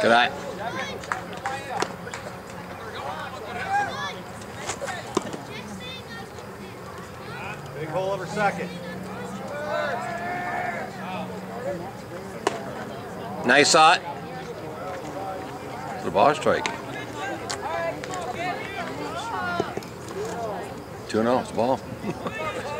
Good night. Big hole over second. Nice shot. The ball strike. 2 0, it's the ball.